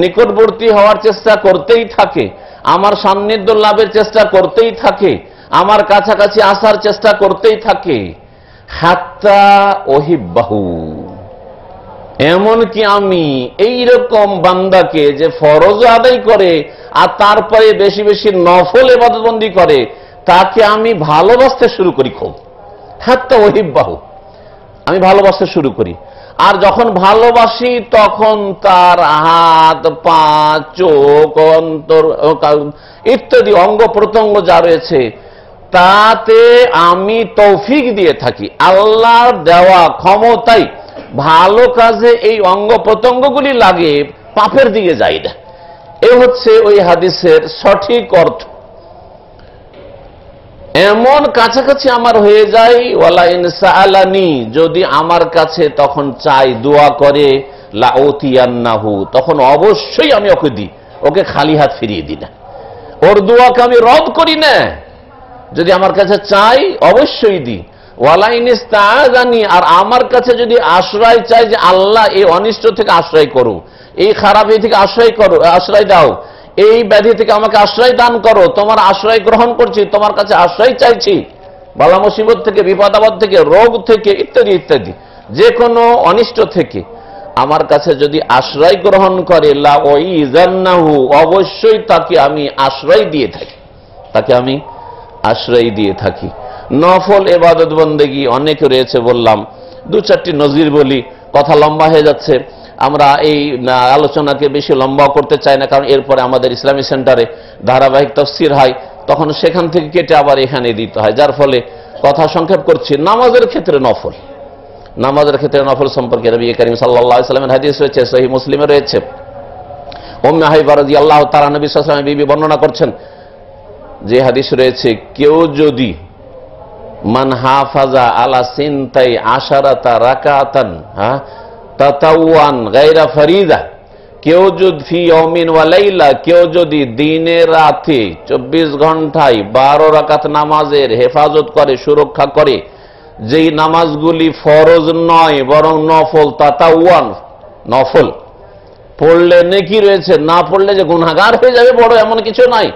নিকটবর্তী হওয়ার চেষ্টা করতেই থাকে, আমার সান্নিধ্য লাভের চেষ্টা করতেই থাকে, আমার কাছাকাছি আসার চেষ্টা করতেই থাকে। হাত্তা ওহিবাহু এমনকি আমি এই রকম বান্দাকে যে ফরজ আদায় করে আর তারপরে বেশি বেশি নফল এবাদতবন্দি করে, তাকে আমি ভালোবাসতে শুরু করি খুব। হাত্তা ওহিবাহু আমি ভালোবাসতে শুরু করি। আর যখন ভালোবাসি, তখন তার হাত, পা, চোখ, অন্তর ইত্যাদি অঙ্গ প্রত্যঙ্গ যা রয়েছে তাতে আমি তৌফিক দিয়ে থাকি। আল্লাহর দেওয়া ক্ষমতাই ভালো কাজে এই অঙ্গ প্রত্যঙ্গগুলি লাগে, পাপের দিকে যাই না। এ হচ্ছে ওই হাদিসের সঠিক অর্থ। এমন কাছাকাছি আমার হয়ে যায় ওয়ালা ইনসাআলানি যদি আমার কাছে তখন চাই দোয়া করে, লাউতিয়ান্নাহু, তখন অবশ্যই আমি ওকে দিই। ওকে খালি হাত ফিরিয়ে দিই না। ওর দোয়াকে আমি রদ করি না। যদি আমার কাছে চাই, অবশ্যই দিই। ওয়ালাইনিস্তানি আর আমার কাছে যদি আশ্রয় চাই যে আল্লাহ এই অনিষ্ট থেকে আশ্রয় করো এই খারাপ থেকে আশ্রয় করো, আশ্রয় দাও, এই ব্যাধি থেকে আমাকে আশ্রয় দান করো, তোমার আশ্রয় গ্রহণ করছি, তোমার কাছে আশ্রয় চাইছি, বালা মুসিবত থেকে বিপদাবাদ থেকে, রোগ থেকে, ইত্যাদি ইত্যাদি যে কোনো অনিষ্ট থেকে, আমার কাছে যদি আশ্রয় গ্রহণ করে, লা ওই জান্নাহু অবশ্যই তাকে আমি আশ্রয় দিয়ে থাকি। তাকে আমি আশ্রয় দিয়ে থাকি। নফল এবাদত বন্দেগী অনেক রয়েছে বললাম, দু চারটি নজির বলি, কথা লম্বা হয়ে যাচ্ছে। আমরা এই আলোচনাকে বেশি লম্বা করতে চাই না, কারণ এরপরে আমাদের ইসলামী সেন্টারে ধারাবাহিক তফসির হয়, তখন সেখান থেকে কেটে আবার এখানে দিতে হয়। যার ফলে কথা সংক্ষেপ করছি, নামাজের ক্ষেত্রে নফল। নামাজের ক্ষেত্রে নফল সম্পর্কে রবি করিম সাল্লাহ ইসলামের হাদিস রয়েছে সহি মুসলিমে রয়েছে। ওম্মে হাইবার আল্লাহ তারা নবী সাল্লামের বিবি বর্ণনা করছেন যে হাদিস রয়েছে, কেউ যদি মান হাফাজা আলা সিনতাই আশারাতা রাকাতান হ্যাঁ তাতাওয়ান গায়রা ফরিদা, কেউ যদি ফি ইয়াউমিন ওয়া লাইলা, কেউ যদি দিনে রাতে চব্বিশ ঘন্টায় বারো রাকাত নামাজের হেফাজত করে, সুরক্ষা করে, যেই নামাজগুলি ফরজ নয়, বরং নফল, তাতাওয়ান, নফল, পড়লে নেকি রয়েছে, না পড়লে যে গুনাগার হয়ে যাবে, বড় এমন কিছু নাই।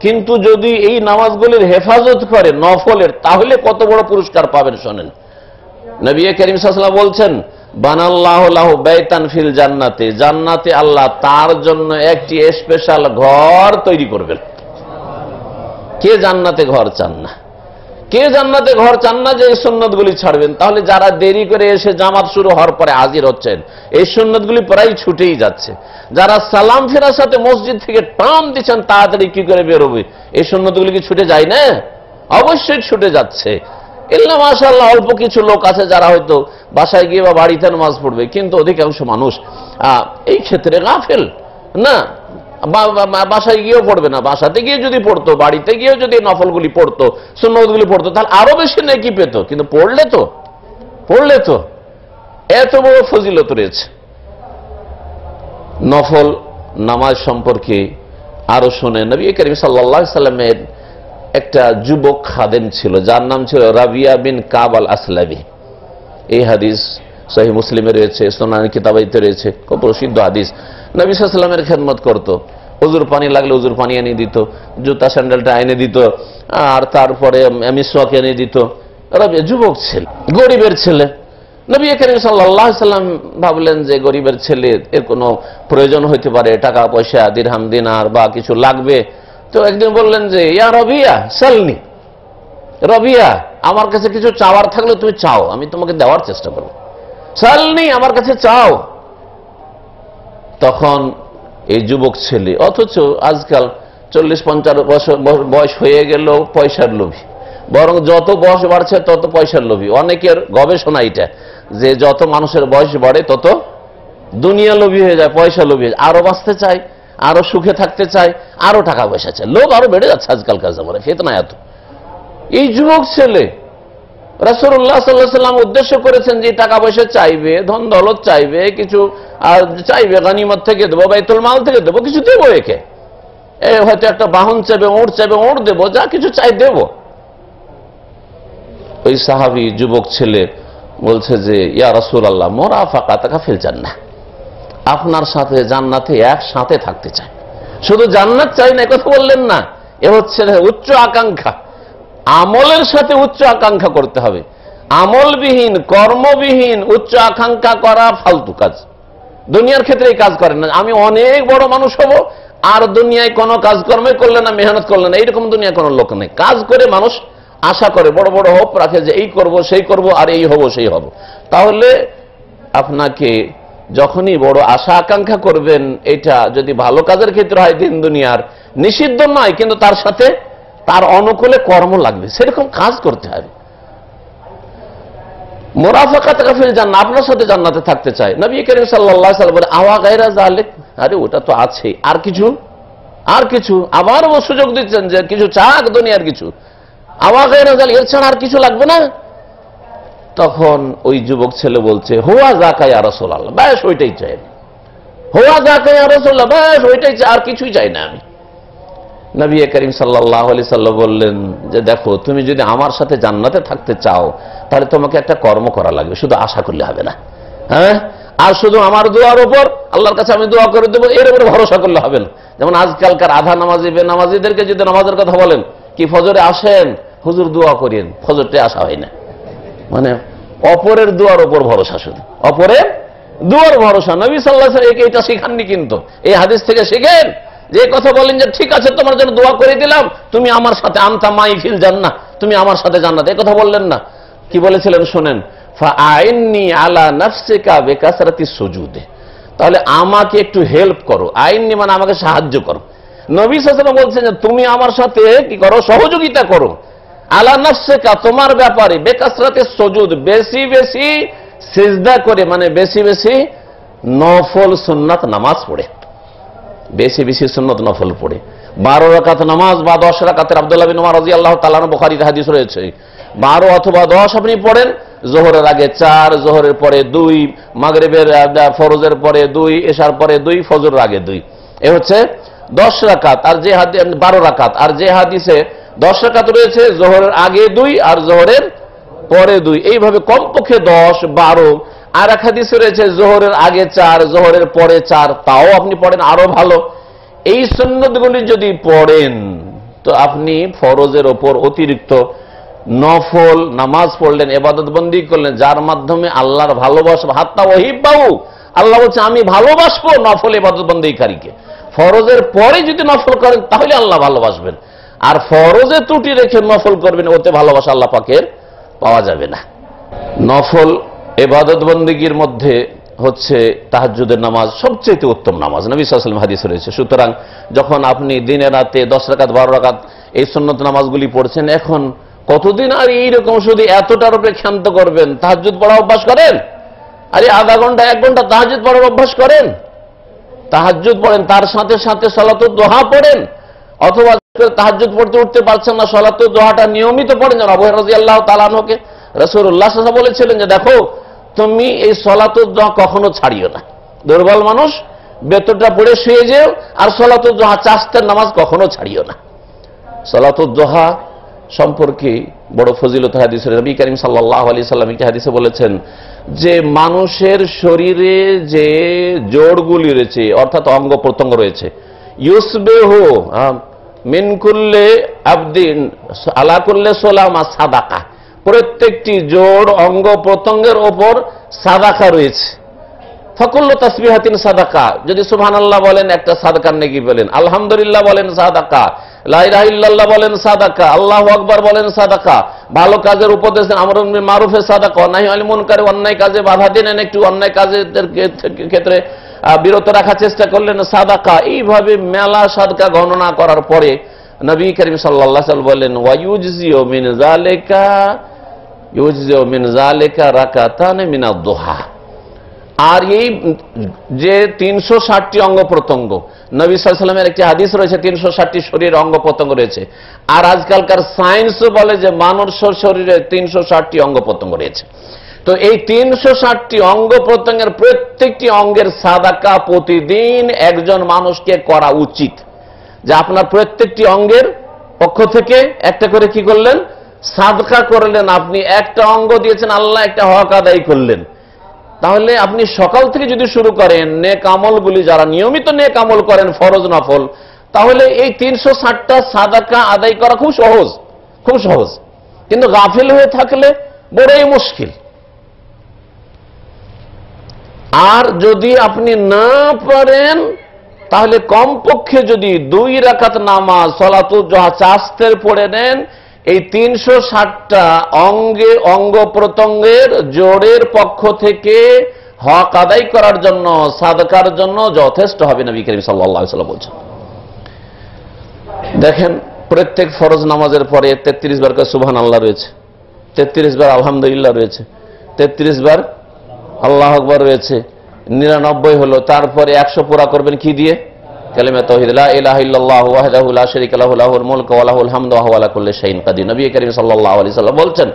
কিন্তু যদি এই নামাজগুলির হেফাজত করে নফলের, তাহলে কত বড় পুরস্কার পাবেন শোনেন। নবী করিম সাসলা বলছেন, বানাল্লাহ বেতান ফিল জান্নাতে জান্নাতে আল্লাহ তার জন্য একটি স্পেশাল ঘর তৈরি করবেন। কে জান্নাতে ঘর চান না? কে জান্নাতে ঘর চান না যে এই সুন্নতগুলি ছাড়বেন? তাহলে যারা দেরি করে এসে জামাত শুরু হওয়ার পরে হাজির হচ্ছেন, এই সুন্নতগুলি প্রায় ছুটেই যাচ্ছে। যারা সালাম ফেরার সাথে মসজিদ থেকে টান দিচ্ছেন, তাড়াতাড়ি কি করে বেরোবে এই সুন্নতগুলি কি ছুটে যায় না? অবশ্যই ছুটে যাচ্ছে। ইল্লা মাশাল্লাহ অল্প কিছু লোক আছে যারা হয়তো বাসায় গিয়ে বা বাড়িতে নামাজ পড়বে, কিন্তু অধিকাংশ মানুষ এই ক্ষেত্রে গাফেল। না বাসায় গিয়েও পড়বে না। বাসাতে গিয়ে যদি পড়তো, বাড়িতে গিয়েও যদি নফলগুলি পড়তো, সুন্নতগুলি পড়তো, তাহলে আরও বেশি নেকি পেত। কিন্তু পড়লে তো পড়লে তো, এত বড় ফজিলত রয়েছে। নফল নামাজ সম্পর্কে আরও শুনে নবী করিম সাল্লাহ সাল্লামের একটা যুবক খাদেম ছিল, যার নাম ছিল রাবিয়া বিন কাবাল আসলাবি এই হাদিস সহি মুসলিমে রয়েছে সোনানি কিতাবাইতে রয়েছে, খুব প্রসিদ্ধ হাদিস। নবী সাল্লামের খেদমত করত। উজুর পানি লাগলে উজুর পানি এনে দিত, জুতা, স্যান্ডেলটা এনে দিত, আর তারপরে মিসওয়াক এনে দিত। যুবক ছেলে, গরিবের ছেলে। নবী করিম সাল্লাহ সাল্লাম ভাবলেন যে গরিবের ছেলে, এর কোনো প্রয়োজন হইতে পারে, টাকা, পয়সা, দিরহাম, দিনার বা কিছু লাগবে। তো একদিন বললেন যে, ইয়া রবিয়া, সালনি। রবিয়া, আমার কাছে কিছু চাওয়ার থাকলে তুমি চাও, আমি তোমাকে দেওয়ার চেষ্টা করব। সালনি আমার কাছে চাও। তখন এই যুবক ছেলে, অথচ আজকাল চল্লিশ পঞ্চাশ বছর বয়স হয়ে গেল পয়সার লোভী। বরং যত বয়স বাড়ছে, তত পয়সার লোভী। অনেকের গবেষণা এটা, যে যত মানুষের বয়স বাড়ে, তত দুনিয়া লোভী হয়ে যায়, পয়সা লোভী হয়ে যায়। আরও বাঁচতে চায়, আরও সুখে থাকতে চায়, আরও টাকা পয়সা চায়। লোক আরও বেড়ে যাচ্ছে আজকালকার জামানে ফেতনা এত। এই যুবক ছেলে রাসুল্লাহ সাল্লাহ সাল্লাম উদ্দেশ্য করেছেন যে টাকা পয়সা চাইবে, ধন দৌলত চাইবে, কিছু, আর চাইবে, গানিমত থেকে দেবো, বাইতুল মাল থেকে দেবো, কিছু দেবো একে। এ হয়তো একটা বাহন চাইবে ওঁট চাইবে ওঁট দেবো, যা কিছু চাই দেব। ওই সাহাবি যুবক ছেলে বলছে যে, ইয়া রাসুল আল্লাহ মোরা ফাঁকা টাকা ফেলছেন না আপনার সাথে জান্নাতে একসাথে থাকতে চায় শুধু জান্নাত চাই না কথা বললেন না। এ হচ্ছে উচ্চ আকাঙ্ক্ষা। আমলের সাথে উচ্চ আকাঙ্ক্ষা করতে হবে। আমলবিহীন, কর্মবিহীন, উচ্চ আকাঙ্ক্ষা করা ফালতু কাজ। দুনিয়ার ক্ষেত্রে এই কাজ করেন না। আমি অনেক বড় মানুষ হব, আর দুনিয়ায় কোনো কাজকর্মে করলে না, মেহনত করলে না, এইরকম দুনিয়ায় কোনো লোক নেই। কাজ করে মানুষ আশা করে, বড় বড় হোপ রাখে যে এই করব, সেই করব, আর এই হব, সেই হব। তাহলে আপনাকে যখনই বড় আশা আকাঙ্ক্ষা করবেন, এটা যদি ভালো কাজের ক্ষেত্রে হয় দিন দুনিয়ার, নিষিদ্ধ নয়, কিন্তু তার সাথে তার অনুকূলে কর্ম লাগবে। সেরকম কাজ করতে হবে। মোরাফাকা তাকাফিল জান্নাত, আপনার সাথে জান্নাতে থাকতে চায় নবী করিম আলাইহি সাল্লাম বলে আওয়া গায়রা জালিক আরে, ওটা তো আছে। আর কিছু? আর কিছু? আবার ও সুযোগ দিচ্ছেন যে কিছু চাক, দুনিয়ার কিছু। আওয়া গায়রা জালিক এর ছাড়া আর কিছু লাগবে না? তখন ওই যুবক ছেলে বলছে, হোয়া জাকাই আর রাসূলুল্লাহ। ব্যাস, ওইটাই চাই হোয়া জাকাই আর রাসূলুল্লাহ, ব্যাস, ওইটাই চাই। আর কিছুই চাই না আমি। নবী করিম সাল্লাহ আলি সাল্লাহ বললেন যে দেখো, তুমি যদি আমার সাথে জান্নাতে থাকতে চাও, তাহলে তোমাকে একটা কর্ম করা লাগবে। শুধু আশা করলে হবে না। হ্যাঁ? আর শুধু আমার দোয়ার উপর আল্লাহর কাছে আমি দোয়া করে দেবো, এর উপরে ভরসা করলে হবে না। যেমন আজকালকার আধা নামাজি বে নামাজিদেরকে যদি নামাজের কথা বলেন, কি ফজরে আসেন? হুজুর দোয়া করেন ফজরটে আসা হয় না। মানে অপরের দুয়ার ওপর ভরসা শুধু। অপরের দুয়ার ভরসা। নবী সাল্লাহ এটা শিখাননি কিন্তু। এই হাদিস থেকে শিখেন। যে কথা বলেন যে, ঠিক আছে, তোমার জন্য দোয়া করে দিলাম। তুমি আমার সাথে আনতা মাই ফিল জান্না তুমি আমার সাথে জান্নাত। এই কথা বললেন না। কি বলেছিলেন শোনেন? আইননি আলা নাফসিকা বেকাসরাতি সুজুদে। তাহলে আমাকে একটু হেল্প করো। আইননি মানে আমাকে সাহায্য করো। নবী সাল্লাম বলছেন যে, তুমি আমার সাথে কি করো? সহযোগিতা করো। আলা নাফসিকা, তোমার ব্যাপারে বেকাসরাতে সজুদ। বেশি বেশি সিজদা করে মানে বেশি বেশি নফল সুন্নাত নামাজ পড়ে। বেশি বেশি সুন্নত নফল পড়ে। বারো রাকাত নামাজ বা দশ রাকাতের আব্দুল্লাহ বিন উমর রাদিয়াল্লাহু তাআলা বুখারীতে হাদিস রয়েছে। বারো অথবা দশ আপনি পড়েন, জোহরের আগে চার, জোহরের পরে দুই, মাগরিবের ফরজের পরে দুই, এশার পরে দুই, ফজরের আগে দুই। এ হচ্ছে দশ রাকাত, আর যে হাদি বারো রাকাত, আর যে হাদিসে দশ রাকাত রয়েছে, জোহরের আগে দুই আর জোহরের পরে দুই। এইভাবে কমপক্ষে দশ, বারো আর এক হাদিসে রয়েছে, জোহরের আগে চার, জোহরের পরে চার, তাও আপনি পড়েন আরও ভালো। এই সন্ন্যতগুলি যদি পড়েন, তো আপনি ফরজের ওপর অতিরিক্ত নফল নামাজ পড়লেন, এবাদত বন্দি করলেন, যার মাধ্যমে আল্লাহর ভালোবাসা, হাত্তা ওহিবাউ আল্লাহ বলছে, আমি ভালোবাসবো নফল এবাদত বন্দিকারীকে। ফরজের পরে যদি নফল করেন, তাহলে আল্লাহ ভালোবাসবেন। আর ফরজে ত্রুটি রেখে নফল করবেন, ওতে ভালোবাসা আল্লাহ পাকের পাওয়া যাবে না। নফল এবাদত বন্দীগীর মধ্যে হচ্ছে তাহাজ্জুদের নামাজ সবচেয়ে উত্তম নামাজ। নবী সাল্লাম হাদিস রয়েছে। সুতরাং যখন আপনি দিনে রাতে দশ রাকাত, বারো রাকাত এই সন্ন্যত নামাজগুলি পড়ছেন, এখন কতদিন আর এইরকম শুধু এতটার উপরে ক্ষান্ত করবেন? তাহাজ্জুদ পড়া অভ্যাস করেন? আরে আধা ঘণ্টা, এক ঘণ্টা তাহাজ্জুদ পড়ার অভ্যাস করেন? তাহাজ্জুদ পড়েন, তার সাথে সাথে সলাতুর দোহা পড়েন। অথবা তাহাজ্জুদ পড়তে উঠতে পারছেন না সলাতুর দোহাটা নিয়মিত পড়েন। যেন আবু রাজি আল্লাহ তালানহকে রসুল্লাহ বলেছিলেন যে, দেখো তুমি এই সলাতুর দোহা কখনো ছাড়িও না। দুর্বল মানুষ, বেতনটা পড়ে শুয়ে যেও, আর সলাতুর দোহা চাষতের নামাজ কখনো ছাড়িও না। সলাতুর দোহা সম্পর্কে বড় ফজিলত হাদিস করিম সাল্লাহ আলি সাল্লাম হাদিসে বলেছেন, যে মানুষের শরীরে যে জোড়গুলি রয়েছে, অর্থাৎ অঙ্গ প্রত্যঙ্গ রয়েছে, ইউসবেহ মিনকুল্লে আবদিন আলাকুল্লে সোলামা সাদাকা। প্রত্যেকটি জোড় অঙ্গ প্রত্যঙ্গের ওপর সাদাকা রয়েছে। ফকুল্ল তসবিহাতিন সাদাকা। যদি সুবহান আল্লাহ বলেন, একটা সাদাকার নেকি বলেন। আলহামদুলিল্লাহ বলেন সাদাকা। লাইলাহিল্লাহ বলেন সাদাকা। আল্লাহ আকবার বলেন সাদাকা। ভালো কাজের উপদেশ দেন আমর মারুফে সাদাকা। অন্যায় আলী মন করে অন্যায় কাজে বাধা দিলেন একটু অন্যায় কাজের ক্ষেত্রে বিরত রাখার চেষ্টা করলেন, সাদাকা। এইভাবে মেলা সাদকা গণনা করার পরে নবী করিম সাল্লাহ বললেন ওয়াইউজিও মিন জালেকা আর এই যে তিনশো ষাটটি অঙ্গ প্রত্যঙ্গ, নবী একটি হাদিস রয়েছে, তিনশো ষাটটি শরীরের অঙ্গ প্রত্যঙ্গ রয়েছে। আর আজকালকার সায়েন্সও বলে যে মানুষ শরীরে তিনশো ষাটটি অঙ্গ প্রত্যঙ্গ রয়েছে। তো এই তিনশো ষাটটি অঙ্গ প্রত্যঙ্গের প্রত্যেকটি অঙ্গের সাদাকা প্রতিদিন একজন মানুষকে করা উচিত। যে আপনার প্রত্যেকটি অঙ্গের পক্ষ থেকে একটা করে কি করলেন? সাদকা করলেন আপনি, একটা অঙ্গ দিয়েছেন, আল্লাহ একটা হক আদায় করলেন। তাহলে আপনি সকাল থেকে যদি শুরু করেন, নেক আমলগুলি যারা নিয়মিত নেক আমল করেন, ফরজ নফল, তাহলে এই তিনশো ষাটটা সাদাকা আদায় করা খুব সহজ খুব সহজ। কিন্তু গাফিল হয়ে থাকলে বড়ই মুশকিল। আর যদি আপনি না পারেন, তাহলে কমপক্ষে যদি দুই রাকাত নামাজ সলাতুজ্জোহা চাস্তের পড়ে নেন এই তিনশো ষাটটা অঙ্গে, অঙ্গ প্রত্যঙ্গের জোরের পক্ষ থেকে হক আদায় করার জন্য, সাদকার জন্য যথেষ্ট হবে নবী করিম সাল্লাহ বলছেন। দেখেন, প্রত্যেক ফরজ নামাজের পরে তেত্রিশ বার করে সুবহান আল্লাহ রয়েছে, তেত্রিশ বার আলহামদুলিল্লাহ রয়েছে, তেত্রিশ বার আল্লাহ আকবর রয়েছে, নিরানব্বই হলো, তারপরে একশো পুরা করবেন কি দিয়ে? বলছেন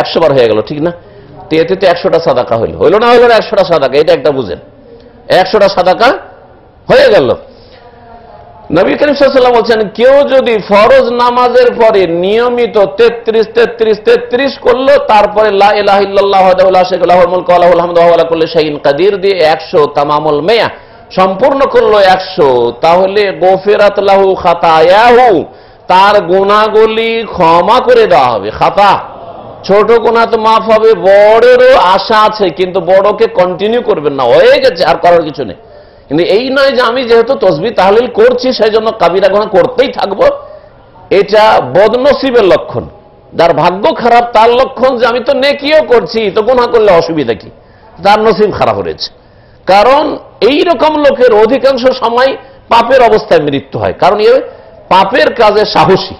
100 বার গেল, ঠিক না? তো এতে তো 100টা সাদাকা হইল। হইল না হইল না 100টা সাদাকা, এটা একটা বুঝেন। 100টা সাদাকা গেল। নবী করিম সাল্লাল্লাহু বলছেন, কেউ যদি ফরজ নামাজের পরে নিয়মিত 33 33 33 করল, তারপরে কাদির দিয়ে 100 তামামুল মেয়া সম্পূর্ণ করল একশো, তাহলে গোফেরাত লাহু খাতায়াহু, তার গুণাগুলি ক্ষমা করে দেওয়া হবে। খাতা, ছোট গুণা তো মাফ হবে, বড়েরও আশা আছে, কিন্তু বড়কে কন্টিনিউ করবেন না, হয়ে গেছে, আর করার কিছু নেই। কিন্তু এই নয় যে আমি যেহেতু তসবি তাহলিল করছি সেই জন্য কাবিরা গুণা করতেই থাকব। এটা বদনসিবের লক্ষণ। যার ভাগ্য খারাপ, তার লক্ষণ যে আমি তো নেকিও করছি, তো গুণা করলে অসুবিধা কি? তার নসিব খারাপ হয়েছে কারণ এই রকম লোকের অধিকাংশ সময় পাপের অবস্থায় মৃত্যু হয়। কারণ এ পাপের কাজে সাহসী।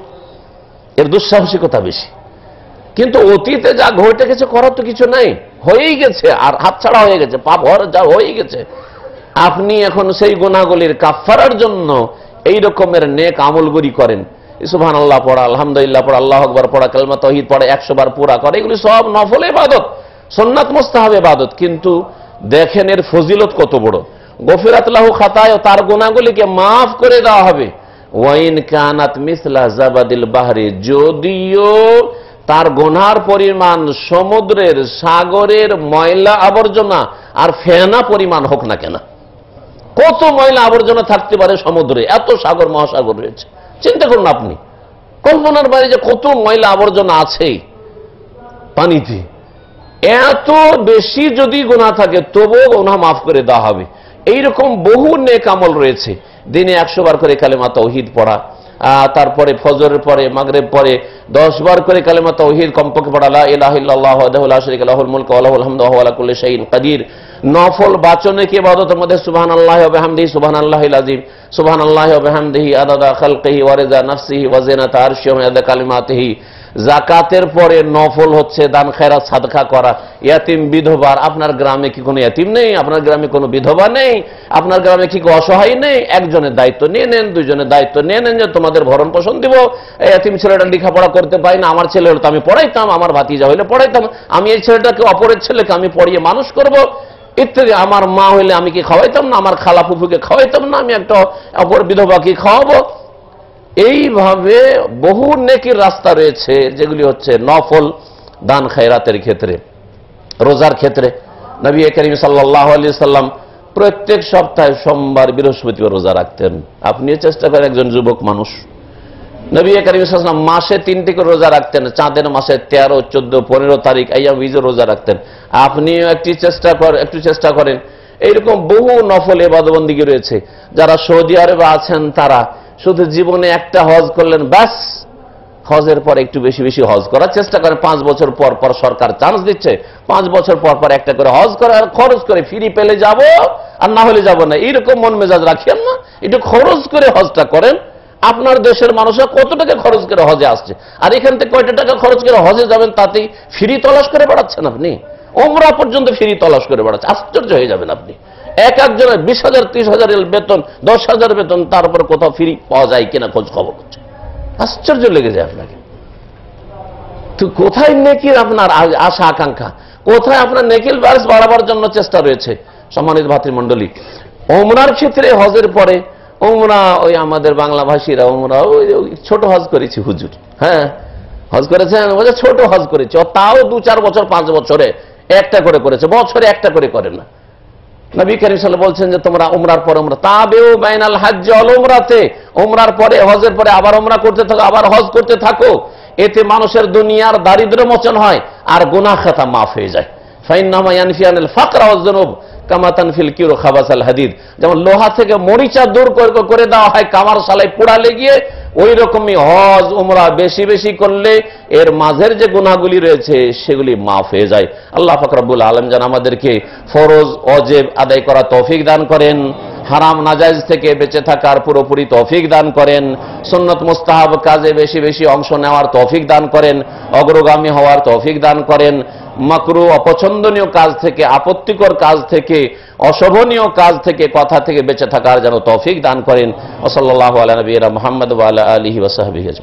এর দুঃসাহসিকতা বেশি। কিন্তু অতীতে যা ঘটে গেছে করার তো কিছু নাই। হয়েই গেছে, আর হাতছাড়া হয়ে গেছে, পাপ হওয়ার যা হয়ে গেছে। আপনি এখন সেই গুণাগুলির কাফারার জন্য এই রকমের নেক আমলগুলি করেন। সুবহান আল্লাহ পড়া, আলহামদুলিল্লাহ পড়া, আল্লাহ আকবর পড়া, কালমা তহিদ পড়া, একশো বার পুরা করে, এগুলি সব নফল এবাদত সন্ন্যাত মোস্তাহাব এবাদত কিন্তু দেখেন এর ফজিলত কত বড়। গফিরাতলাহু খাতায় তার গোনাগুলিকে মাফ করে দেওয়া হবে। ওয়াইন কানাত মিসলা জাবাদিল বাহারি, যদিও তার গোনার পরিমাণ সমুদ্রের সাগরের ময়লা আবর্জনা আর ফেনা পরিমাণ হোক না কেন। কত ময়লা আবর্জনা থাকতে পারে সমুদ্রে, এত সাগর, মহাসাগর রয়েছে। চিন্তা করুন আপনি। কল্পনার বাইরে যে কত ময়লা আবর্জনা আছে পানিতে। এত বেশি যদি গোনা থাকে, তবুও গোনা মাফ করে দেওয়া হবে। এইরকম বহু নেক আমল রয়েছে। দিনে একশো বার করে কালেমা তৌহিদ পড়া তারপরে ফজরের পরে মাগরেব পরে, দশ বার করে কালেমা তৌহিদ, কমপক্ষে পড়া, লা ইলাহা ইল্লাল্লাহু ওয়াহদাহু লা শারীকা লাহুল মুলকু ওয়া লাহুল হামদু ওয়া আলা কুল্লি শাইইন কাদির। নফল বাচনে কি ইবাদতের মধ্যে সুবহানাল্লাহি ওয়া বিহামদিহি, সুবহানাল্লাহিল আযীম। সুবহানাল্লাহি ওয়া বিহামদিহি, আদাদা খালকিহি ওয়া রিদা নাফসিহি ওয়া জিনাতা আদা কালিমাতিহি। জাকাতের পরে নফল হচ্ছে, দান, খেরাত, সাদকা করা। ইয়াতিম বিধবার, আপনার গ্রামে কি কোনো ইয়াতিম নেই? আপনার গ্রামে কোনো বিধবা নেই? আপনার গ্রামে কি অসহায় নেই? একজনের দায়িত্ব নিয়ে নেন, দুইজনের দায়িত্ব নিয়ে নেন যে তোমাদের ভরণ পোষণ দিব। ইয়াতিম ছেলেটা লেখাপড়া করতে পারি না, আমার ছেলে হলে তো আমি পড়াইতাম, আমার ভাতিজা হইলে পড়াইতাম। আমি এই ছেলেটাকে অপরের ছেলেকে আমি পড়িয়ে মানুষ করব। ইত্যাদি, আমার মা হইলে আমি কি খাওয়াইতাম না? আমার খালা ফুফুকে খাওয়াইতাম না? আমি একটা অপর বিধবাকে খাওয়াবো। এইভাবে বহু নেকির রাস্তা রয়েছে, যেগুলি হচ্ছে নফল দান খায়রাতের ক্ষেত্রে, রোজার ক্ষেত্রে। নবী করিম সাল্লাহ আলি সাল্লাম প্রত্যেক সপ্তাহে সোমবার বৃহস্পতিবার রোজা রাখতেন। আপনিও চেষ্টা করেন একজন যুবক মানুষ। নবী করিম সাল্লাম মাসে তিনটি করে রোজা রাখতেন, চাঁদের মাসে তেরো, চোদ্দ, পনেরো তারিখ আইয়া বীজে রোজা রাখতেন। আপনিও একটি চেষ্টা কর, একটু চেষ্টা করেন। এইরকম বহু নফল এবাদবন্দিকে রয়েছে। যারা সৌদি আরবে আছেন তারা শুধু জীবনে একটা হজ করলেন, ব্যাস। হজের পর একটু বেশি বেশি হজ করার চেষ্টা করেন। পাঁচ বছর পর পর সরকার চান্স দিচ্ছে। পাঁচ বছর পর পর একটা করে হজ করে আর খরচ করে ফিরি পেলে যাব, আর না হলে যাব না। এইরকম মন মেজাজ রাখিয়েন না। একটু খরচ করে হজটা করেন। আপনার দেশের মানুষরা কত টাকা খরচ করে হজে আসছে? আর এখান থেকে কয়টা টাকা খরচ করে হজে যাবেন তাতেই ফ্রি তলাশ করে বেড়াচ্ছেন আপনি? ওমরা পর্যন্ত ফ্রি তলাশ করে বেড়াচ্ছে। আশ্চর্য হয়ে যাবেন আপনি। এক একজনের বিশ হাজার, ত্রিশ হাজার বেতন, দশ হাজার বেতন তারপর কোথাও ফ্রি পাওয়া যায় কিনা খোঁজ খবর করছে। আশ্চর্য লেগে যায় আপনাকে। তো কোথায় নেকির আপনার আশা, আকাঙ্ক্ষা? কোথায় আপনার নেকিল ব্যাস বাড়াবার জন্য চেষ্টা রয়েছে? সম্মানিত ভাতৃমণ্ডলী, ওমরার ক্ষেত্রে হজের পরে ওমরা ওই আমাদের বাংলা ভাষীরা ওমরা ওই ছোট হজ করেছি হুজুর। হ্যাঁ হজ করেছেন ছোট হজ করেছে। তাও দু চার বছর, পাঁচ বছরে একটা করে করেছে, বছরে একটা করে করে না। নবী করিম বলছেন যে তোমরা উমরার পরে উমরা। তাবেও বাইনাল হজ্জ অল উমরার পরে, হজের পরে আবার উমরা করতে থাকো, আবার হজ করতে থাকো। এতে মানুষের দুনিয়ার দারিদ্র মোচন হয় আর গুনাহ খাতা মাফ হয়ে যায়। যেমন লোহা থেকে মরিচা দূর করে- দেওয়া হয় কামার সালাই পোড়ালে গিয়ে ওই রকমই হজ, উমরা বেশি বেশি করলে এর মাঝের যে গুণাগুলি রয়েছে সেগুলি মাফ হয়ে যায়। আল্লাহ ফাকরাবুল আলম যেন আমাদেরকে ফরজ, অজেব আদায় করা তৌফিক দান করেন, হারাম নাজাইজ থেকে বেঁচে থাকার পুরোপুরি তৌফিক দান করেন, সুন্নত, মুস্তাহাব কাজে বেশি বেশি অংশ নেওয়ার তৌফিক দান করেন, অগ্রগামী হওয়ার তৌফিক দান করেন মাকরু, অপছন্দনীয় কাজ থেকে, আপত্তিকর কাজ থেকে, অশোভনীয় কাজ থেকে, কথা থেকে বেঁচে থাকার যেন তৌফিক দান করেন। ওসল্লাহ আলী নবীরা মোহাম্মদ আলা আলহি ওসাহাবি